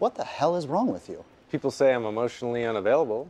What the hell is wrong with you? People say I'm emotionally unavailable.